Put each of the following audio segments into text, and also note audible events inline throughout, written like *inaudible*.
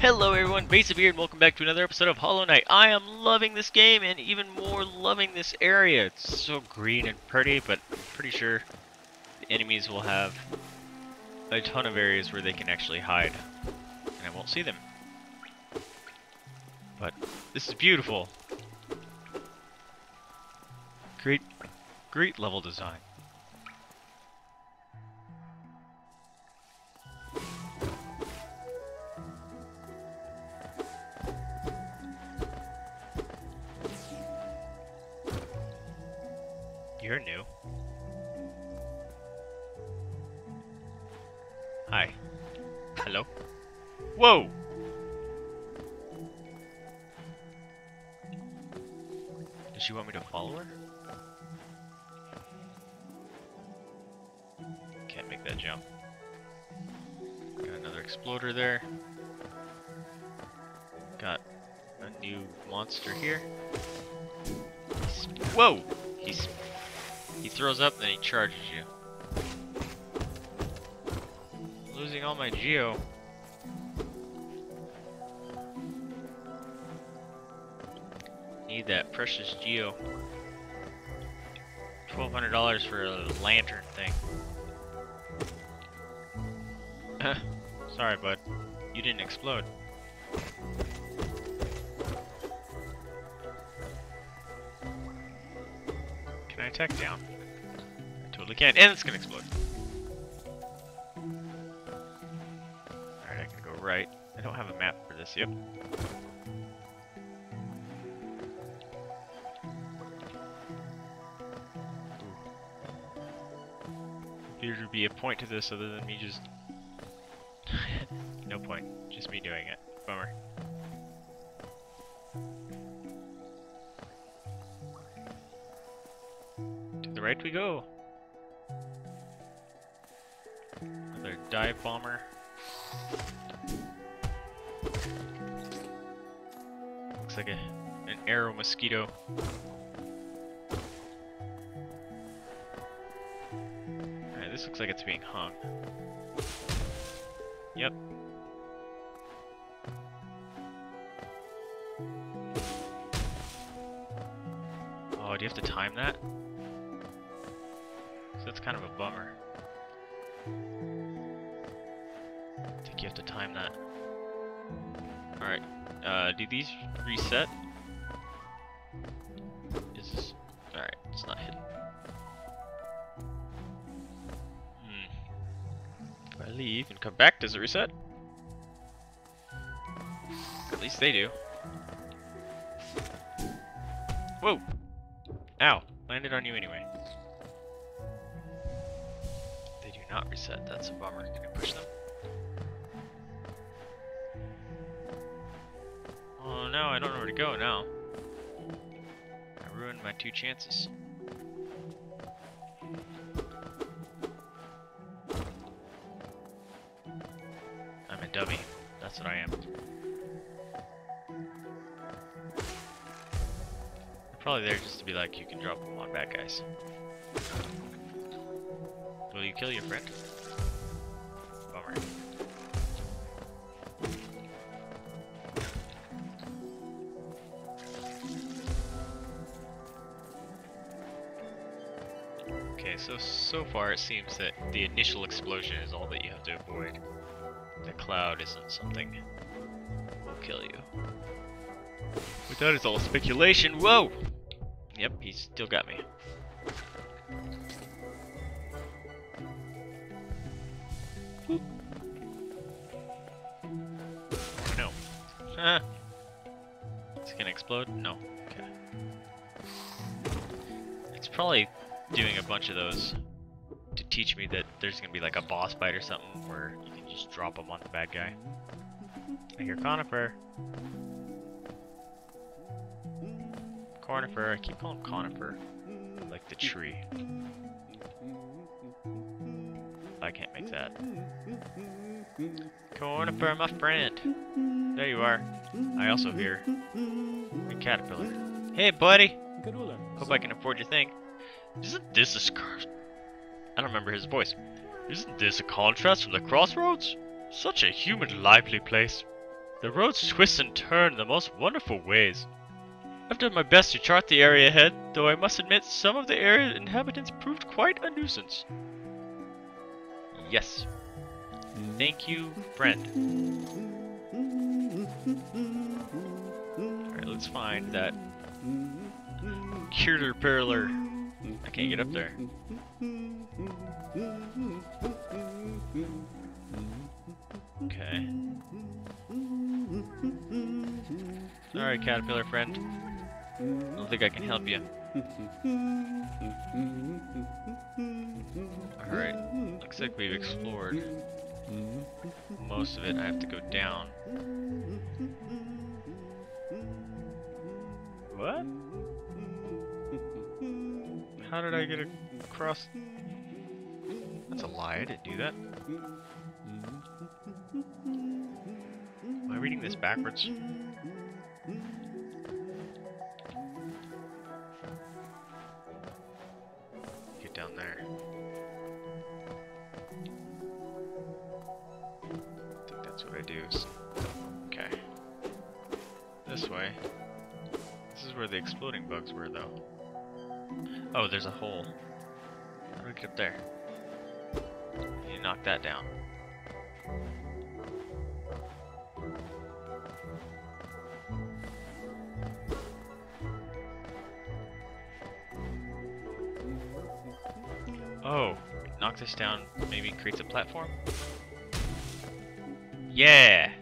Hello everyone, Vaesive here, and welcome back to another episode of Hollow Knight. I am loving this game and even more loving this area. It's so green and pretty, but I'm pretty sure the enemies will have a ton of areas where they can actually hide. And I won't see them. But this is beautiful. Great, great level design. You're new. Hi. Hello? Whoa! Does she want me to follow her? Can't make that jump. Got another exploder there. Got a new monster here. Whoa! He's he throws up, then he charges you. Losing all my geo. Need that precious geo. Twelve hundred dollars for a lantern thing. *laughs* Sorry, bud. You didn't explode. Attack down? I totally can, and it's gonna explode. Alright, I can go right. I don't have a map for this, yep. Appears to be a point to this other than me just... *laughs* no point, just me doing it. Bummer. Right we go. Another dive bomber. Looks like a an arrow mosquito. Alright, this looks like it's being hung. Yep. Oh, do you have to time that? Kind of a bummer. I think you have to time that. Alright, uh, do these reset? Is this... Alright, it's not hidden. Hmm. If I leave and come back, does it reset? At least they do. Whoa! Ow! Landed on you anyway. Reset, that's a bummer. Can I push them? Oh no, I don't know where to go now. I ruined my two chances. I'm a dummy. That's what I am. Probably there just to be like, you can drop them on bad guys. You kill your friend? Bummer. Okay, so so far it seems that the initial explosion is all that you have to avoid. The cloud isn't something that will kill you. But that is all speculation. Whoa! Yep, he still got me. Bunch of those to teach me that there's gonna be like a boss fight or something where you can just drop them on the bad guy. I hear conifer. Conifer. I keep calling conifer. Like the tree. I can't make that. Conifer, my friend. There you are. I also hear a caterpillar. Hey, buddy. Hope I can afford your thing. Isn't this a scar? I don't remember his voice. Isn't this a contrast from the crossroads? Such a human lively place. The roads twist and turn in the most wonderful ways. I've done my best to chart the area ahead, though I must admit some of the area inhabitants proved quite a nuisance. Yes. Thank you, friend. Alright, let's find that caterpillar. I can't get up there. Okay. Alright, caterpillar friend. I don't think I can help you. Alright, looks like we've explored most of it. I have to go down. What? How did I get mm-hmm. across? That's a lie, I didn't do that. Am I reading this backwards? Get down there. I think that's what I do. Okay. This way. This is where the exploding bugs were, though. Oh, there's a hole. How do we get up there? You knock that down. Oh, knock this down, maybe creates a platform? Yeah!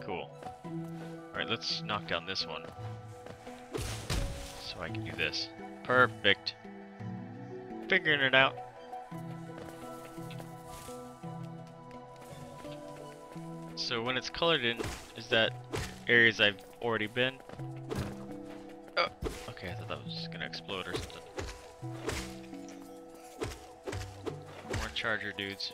Cool. Alright, let's knock down this one. So I can do this. Perfect. Figuring it out. So when it's colored in, is that areas I've already been? Oh, okay, I thought that was gonna explode or something. More charger dudes.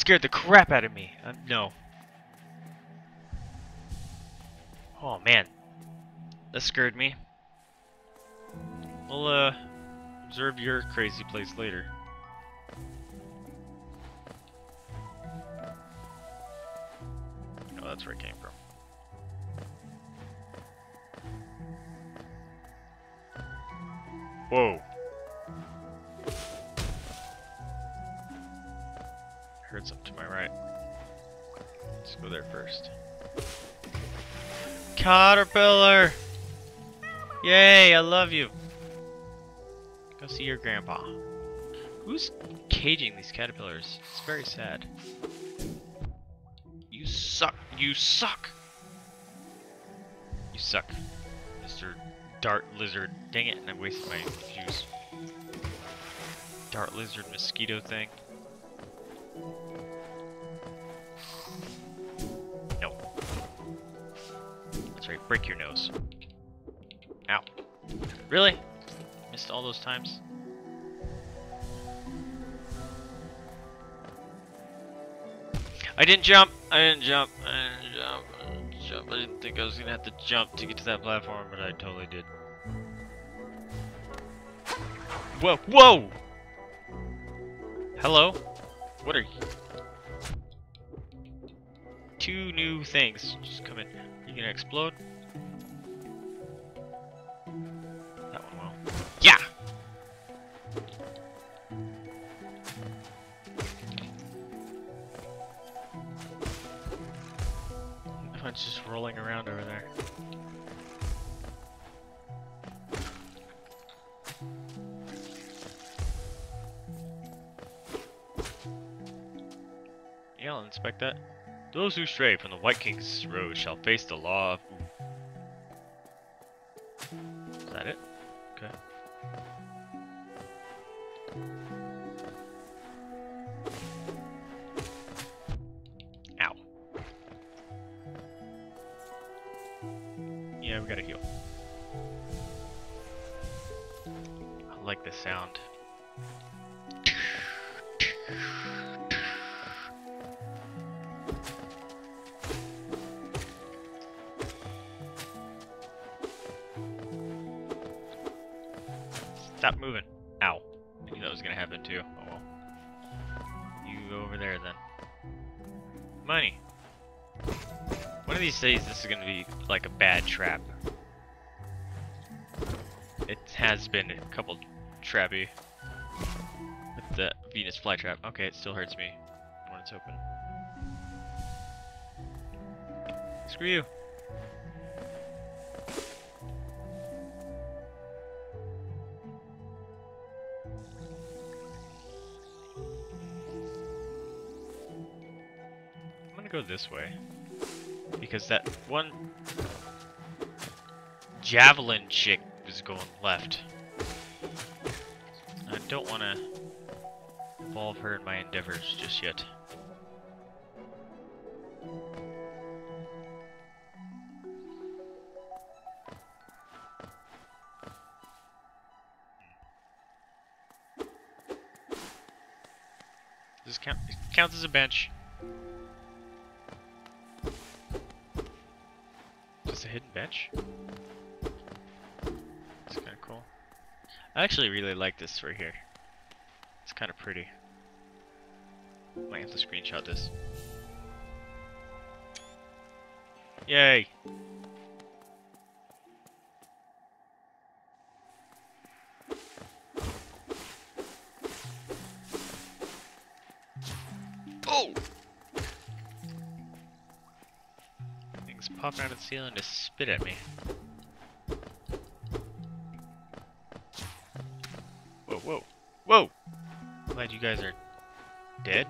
Scared the crap out of me. Uh, no. Oh man. That scared me. We'll uh observe your crazy place later. Oh, that's where it came from. Whoa. Caterpillar! Yay, I love you. Go see your grandpa. Who's caging these caterpillars? It's very sad. You suck. You suck. You suck, Mr. Dart Lizard. Dang it, and I wasted my juice. Dart Lizard mosquito thing. Break your nose. Ow. Really? Missed all those times? I didn't jump. I didn't jump. I didn't jump. I didn't jump. I didn't think I was gonna have to jump to get to that platform, but I totally did. Whoa! Whoa! Hello? What are you? Two new things just come in. You gonna explode? Inspect that. Those who stray from the White King's road shall face the law of... trappy. With the Venus flytrap. Okay, it still hurts me when it's open. Screw you. I'm gonna go this way. Because that one javelin chick was going left. Don't want to involve her in my endeavors just yet. This count? Counts as a bench. Just a hidden bench? I actually really like this right here. It's kind of pretty. Might have to screenshot this. Yay! Oh! Things popping out of the ceiling to spit at me. Whoa! Glad you guys are dead.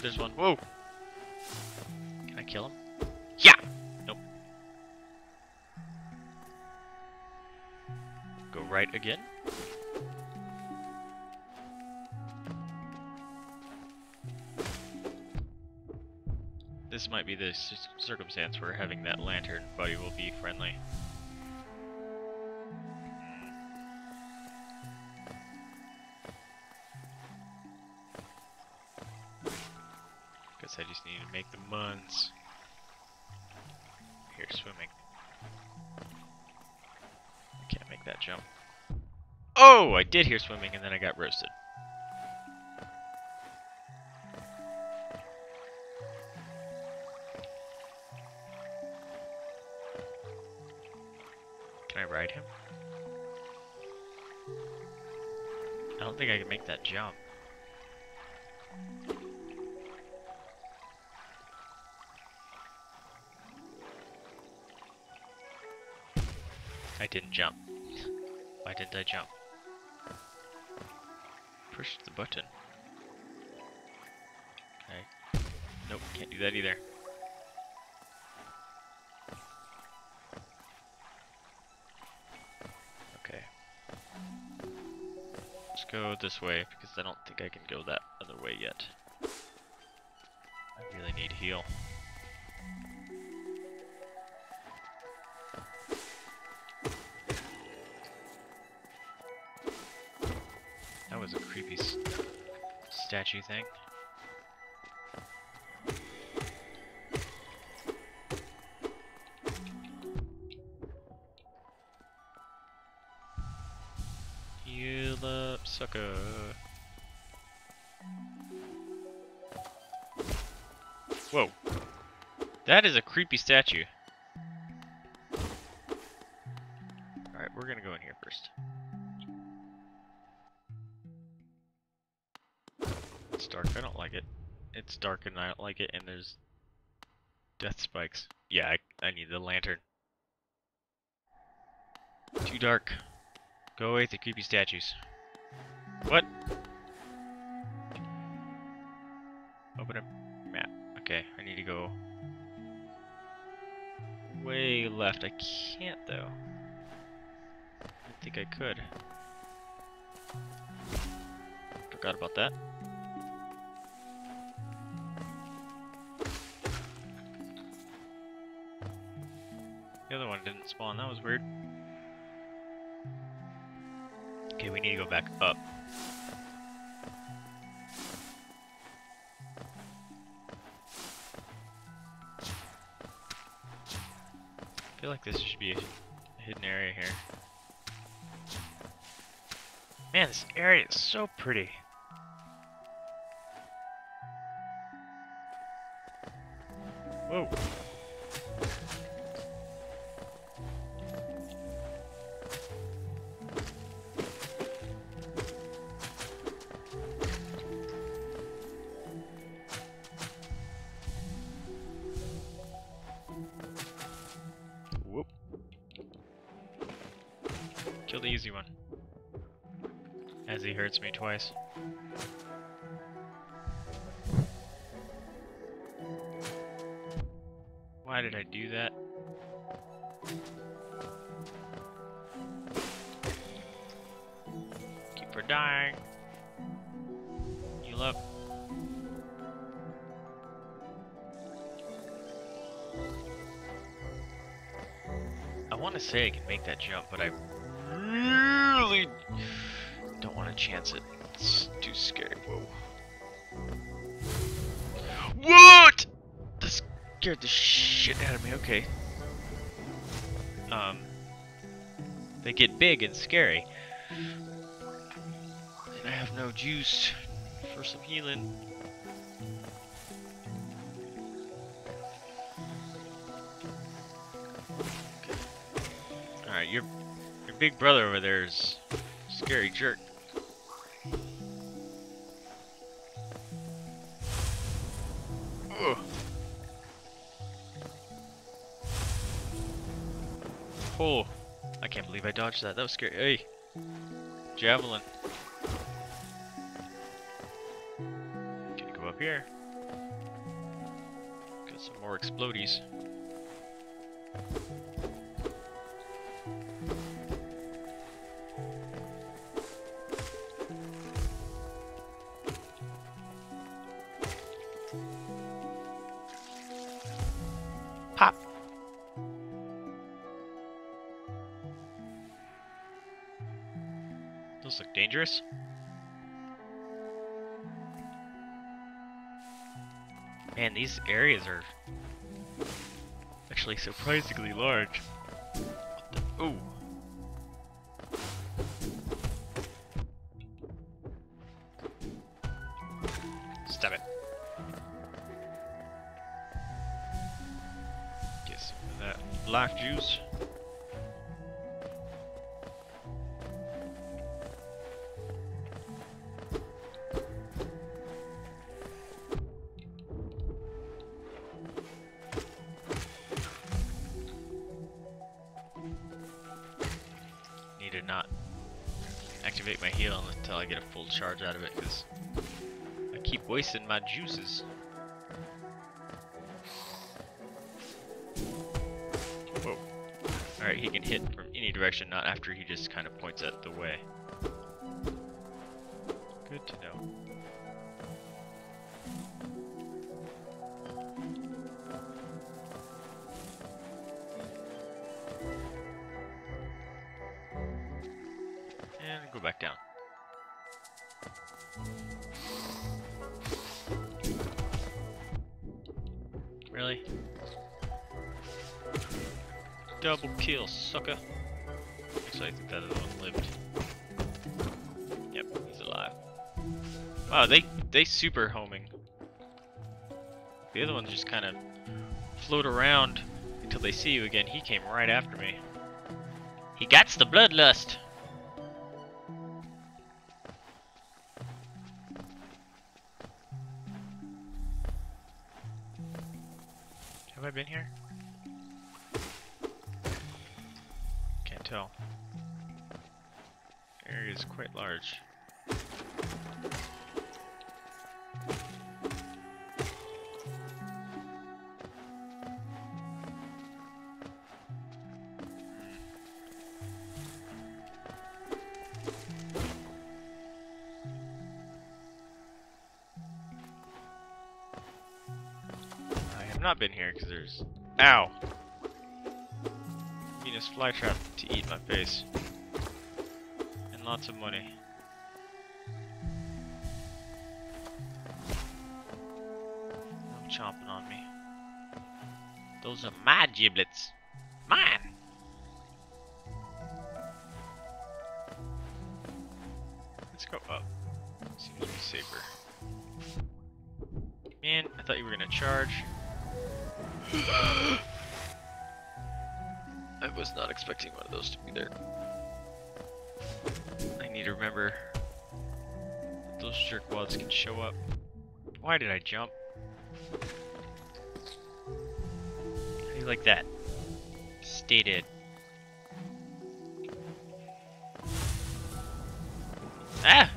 There's one. Whoa! Can I kill him? Yeah! Nope. Go right again. Might be the circumstance where having that lantern buddy will be friendly. Guess I just need to make the muns. Here, swimming. Can't make that jump. Oh, I did hear swimming and then I got roasted. Ride him? I don't think I can make that jump. I didn't jump. Why didn't I jump? Push the button. Okay. Nope, can't do that either. Go this way because I don't think I can go that other way yet. I really need heal. That was a creepy statue thing. Creepy statue. Alright, we're gonna go in here first. It's dark, I don't like it. It's dark and I don't like it, and there's death spikes. Yeah, I, I need the lantern. Too dark. Go away with the creepy statues. What? Open a map. Okay, I need to go way left. I can't though. I think I could. Forgot about that. The other one didn't spawn, that was weird. Okay, we need to go back up. Feel like this should be a hidden area here. Man, this area is so pretty. Whoa. The easy one. As he hurts me twice. Why did I do that? Keep her dying. Heal up. I want to say I can make that jump, but I chance it. It's too scary. Whoa. What? That scared the shit out of me. Okay. Um. They get big and scary. And I have no juice for some healing. Alright, your your big brother over there is scary jerk. Oh, I can't believe I dodged that. That was scary. Hey, javelin. Can go up here. Got some more explodies. Man, these areas are actually surprisingly large. Ooh. Stop it. Get some of that life juice. Full charge out of it because I keep wasting my juices. Whoa. Alright, he can hit from any direction, not after he just kind of points at the way. Good to know. Sucker. Actually, I think that other one lived. Yep, he's alive. Wow, they they super homing. The other ones just kind of float around until they see you again. He came right after me. He gets the bloodlust. Have I been here? Tell. Area is quite large. I have not been here because there's. Ow! Venus flytrap to eat my face. And lots of money. No chomping on me. Those are my giblets. Mine! Let's go up. Seems to be safer. Man, I thought you were gonna charge. *gasps* *gasps* I was not expecting one of those to be there. I need to remember that those jerkwads can show up. Why did I jump? How do you like that? Stay dead. Ah!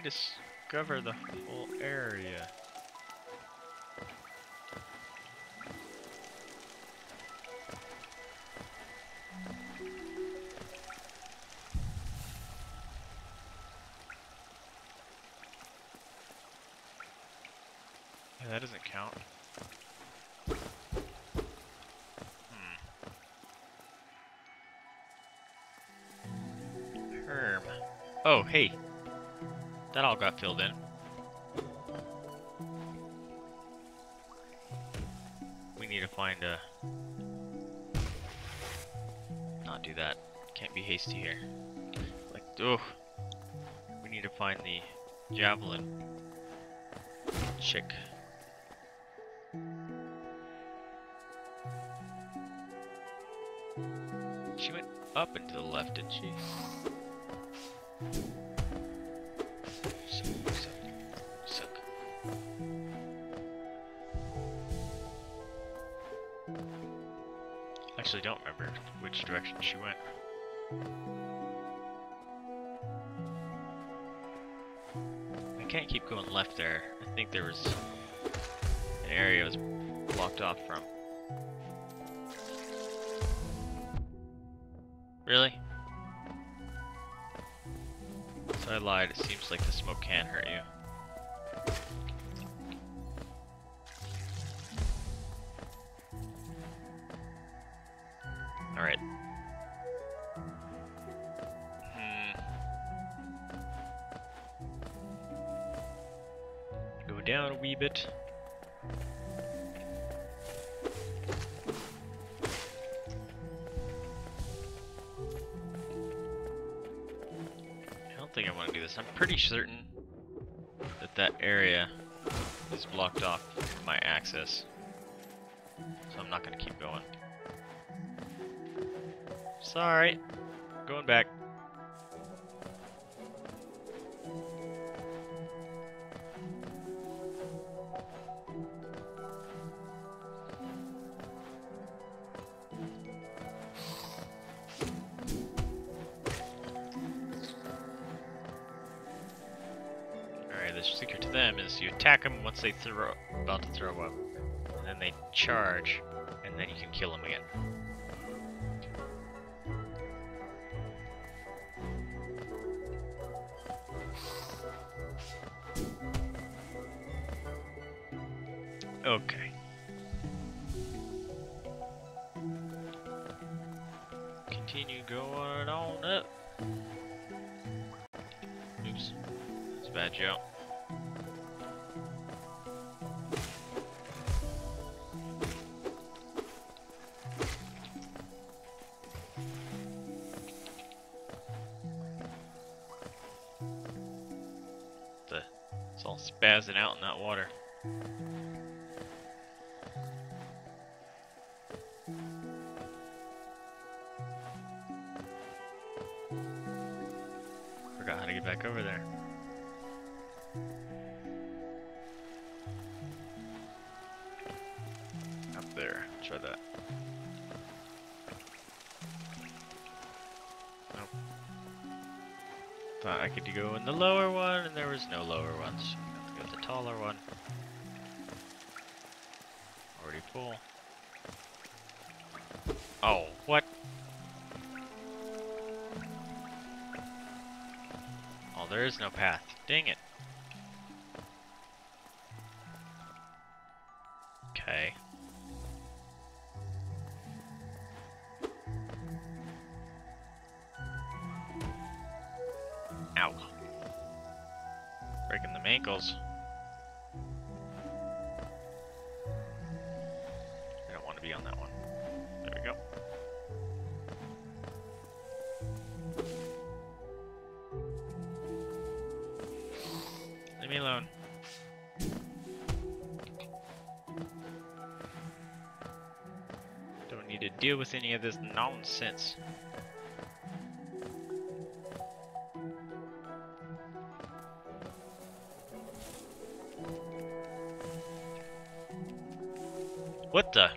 I discover the whole area? Yeah, that doesn't count. Hmm. Oh, hey. That all got filled in. We need to find a... Not do that. Can't be hasty here. Like, oh. We need to find the javelin chick. She went up and to the left, didn't she? Actually, don't remember which direction she went. I can't keep going left there. I think there was an area I was blocked off from. Really? So I lied, it seems like the smoke can hurt you. Down a wee bit. I don't think I want to do this. I'm pretty certain that that area is blocked off from my access. So I'm not going to keep going. Sorry. Going back. They throw about to throw up. And then they charge, and then you can kill them again. Okay. Continue going on up. Oops. That's a bad jump. All spazzing out in that water. Forgot how to get back over there. Up there. Try that. Nope. Thought I could go in the lower one, and there was no lower ones. Taller one. Already full. Oh, what? Oh, there is no path. Dang it. Okay. Ow. Breaking them ankles. Deal with any of this nonsense. What the?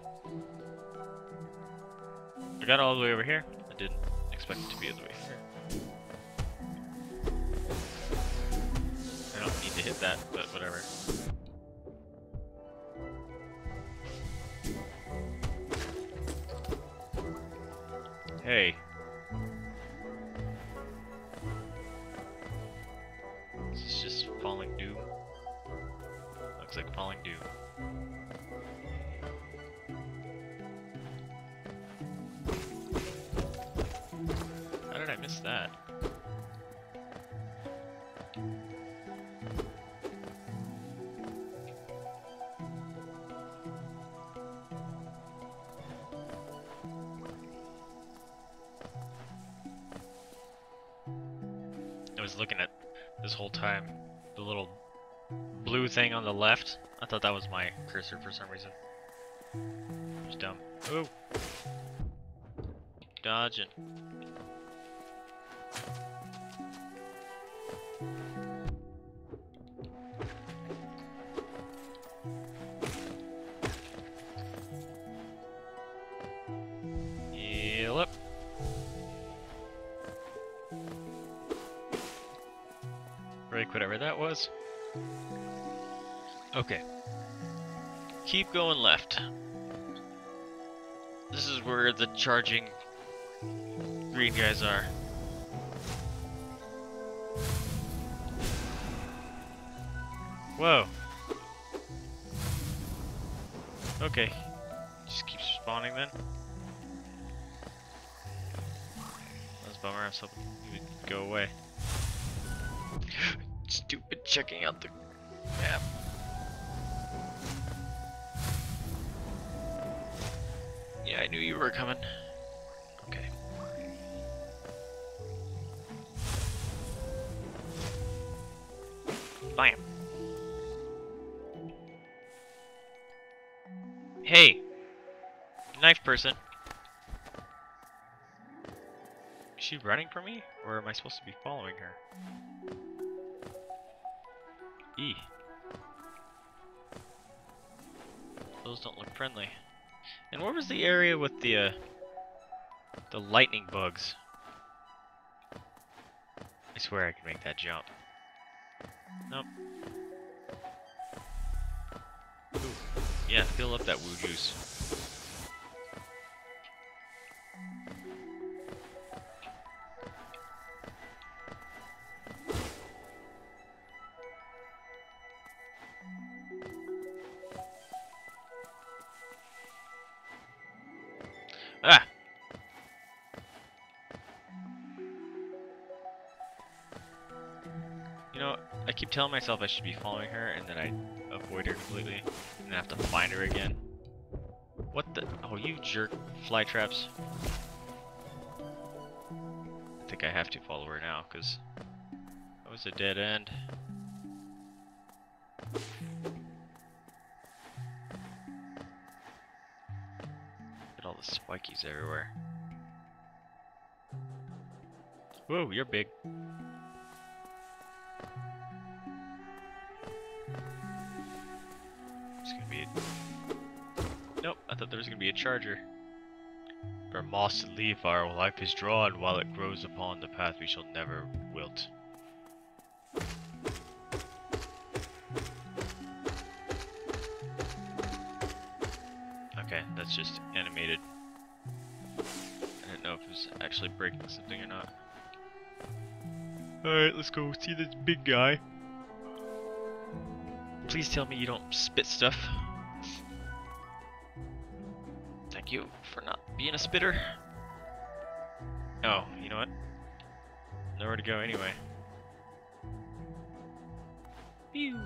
I got all the way over here. I didn't expect it to be all the way here. I don't need to hit that, but whatever. Hey. This is just falling doom. Looks like falling doom. How did I miss that? Was looking at this whole time the little blue thing on the left. I thought that was my cursor for some reason. It was dumb. Ooh. Dodging. Keep going left. This is where the charging green guys are. Whoa. Okay. Just keep spawning then. That was a bummer. I was hoping you would go away. *gasps* Stupid checking out the map. Yeah, I knew you were coming. Okay. Bam. Hey! Knife person. Is she running from me? Or am I supposed to be following her? E. Those don't look friendly. And where was the area with the uh, the lightning bugs? I swear I can make that jump. Nope. Ooh. Yeah, fill up that woo juice. Telling myself I should be following her, and then I avoid her completely, and then have to find her again. What the? Oh, you jerk fly traps. I think I have to follow her now, because that was a dead end. Look at all the spikies everywhere. Whoa, you're big. charger. Bear moss and leaf our life is drawn while it grows upon the path we shall never wilt. Okay, that's just animated. I didn't know if it was actually breaking something or not. Alright, let's go see this big guy. Please tell me you don't spit stuff. You for not being a spitter. Oh, you know what? Nowhere to go anyway. Pew.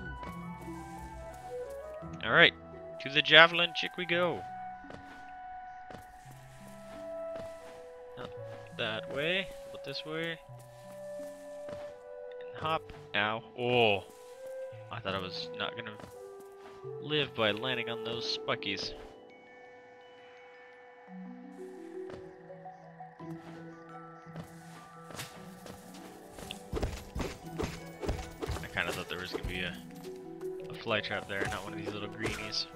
Alright, to the javelin chick we go. Not that way, but this way. And hop. Ow. Oh. I thought I was not gonna live by landing on those spuckies. I kinda thought there was gonna be a, a fly trap there, not one of these little greenies.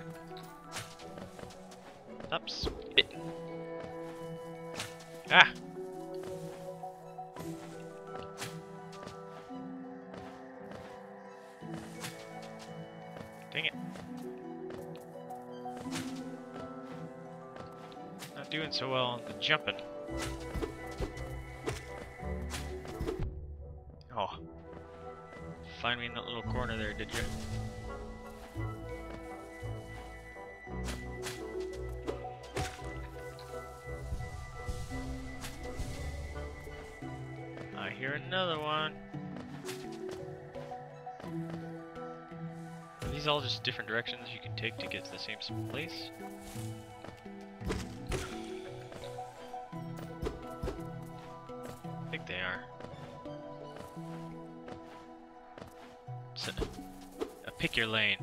Spitting. Ah! Doing so well on the jumping. Oh. Find me in that little corner there, did you? I hear another one. Are these all just different directions you can take to get to the same place? Your lane.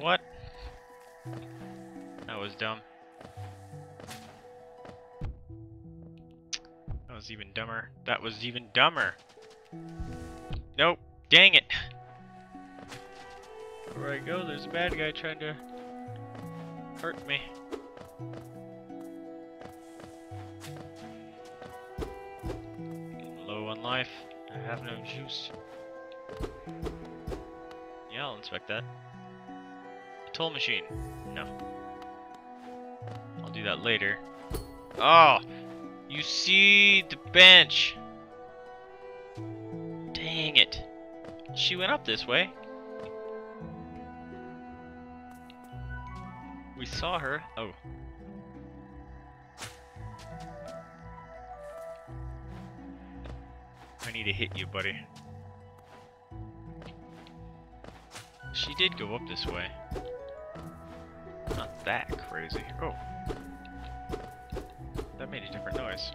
What? That was dumb. That was even dumber. That was even dumber. Nope. Dang it. Where I go, there's a bad guy trying to hurt me. Low on life. I have no juice. Inspect that. Toll machine. No. I'll do that later. Oh! You see the bench! Dang it. She went up this way. We saw her. Oh. I need to hit you, buddy. She did go up this way. Not that crazy. Oh. That made a different noise.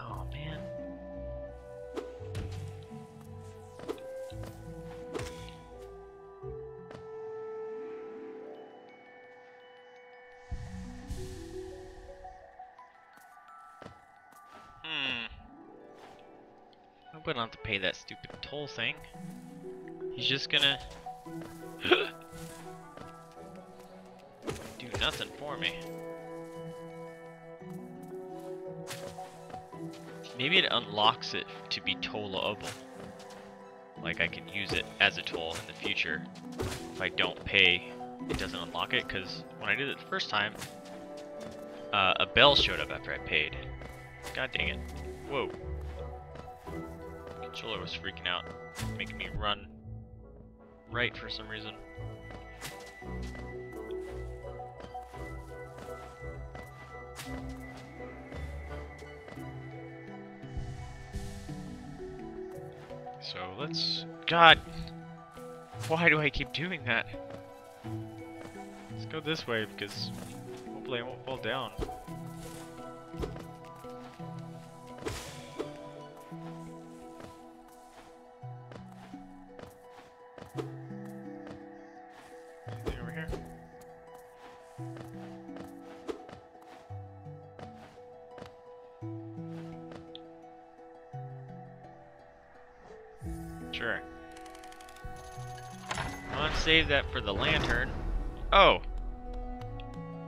Oh man. Hmm. I'm gonna have to pay that stupid toll thing. He's just gonna *gasps* do nothing for me. Maybe it unlocks it to be tollable. Like I can use it as a toll in the future. If I don't pay, it doesn't unlock it, because when I did it the first time, uh, a bell showed up after I paid. God dang it. Whoa. Controller was freaking out, making me run right for some reason. So let's... God! Why do I keep doing that? Let's go this way because hopefully I won't fall down. that for the lantern. Oh!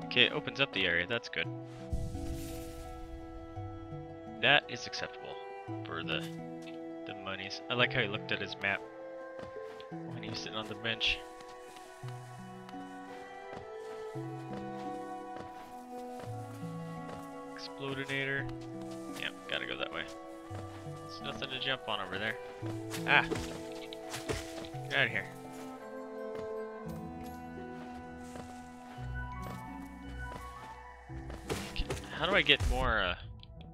Okay, it opens up the area. That's good. That is acceptable for the the monies. I like how he looked at his map when he was sitting on the bench. Explodinator. Yep, gotta go that way. There's nothing to jump on over there. Ah! Get out of here. How do I get more, uh...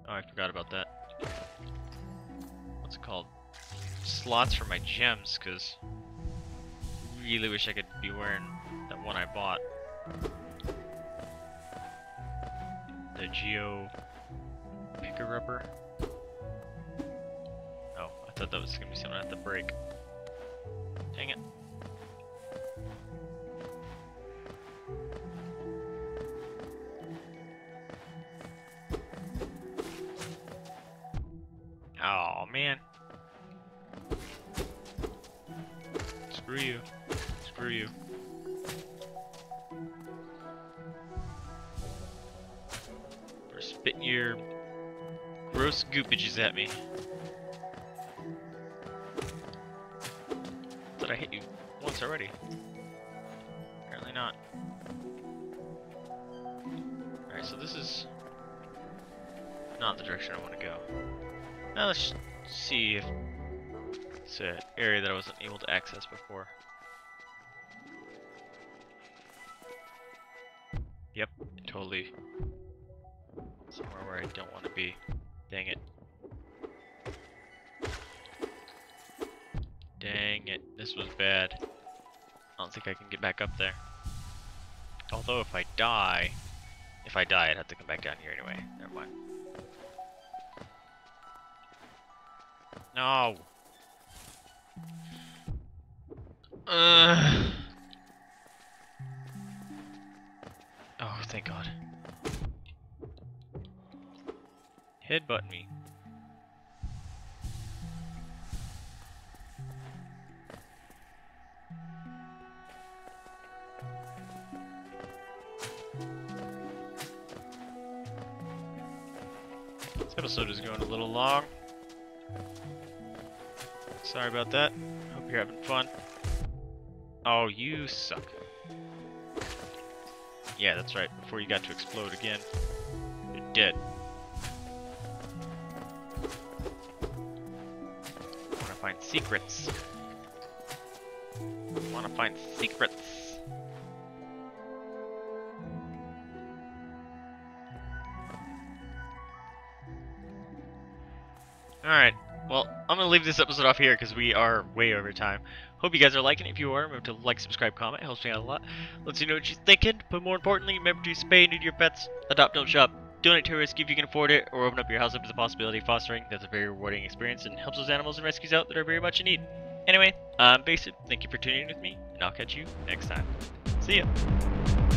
Oh, I forgot about that. What's it called? Slots for my gems, because... Really wish I could be wearing that one I bought. The Geo... Picker Rubber. Oh, I thought that was gonna be something I have to break. Dang it. At me. Did I hit you once already? Apparently not. Alright, so this is not the direction I want to go. Now let's see if it's an area that I wasn't able to access before. Yep, totally somewhere where I don't want to be. Dang it. Dang it, this was bad. I don't think I can get back up there. Although if I die, if I die I'd have to come back down here anyway. Never mind. No. Uh. Oh, thank God. Headbutt me. This episode is going a little long. Sorry about that. Hope you're having fun. Oh, you suck. Yeah, that's right. Before you got to explode again. You're dead. Wanna find secrets. Wanna find secrets. Gonna leave this episode off here because we are way over time. Hope you guys are liking it. If you are, remember to like, subscribe, comment. It helps me out a lot. Lets you know what you're thinking. But more importantly, remember to spay neuter your pets, adopt, don't shop. Donate to a rescue if you can afford it, or open up your house up to the possibility of fostering. That's a very rewarding experience and helps those animals and rescues out that are very much in need. Anyway, I'm Vaesive. Thank you for tuning in with me, and I'll catch you next time. See ya!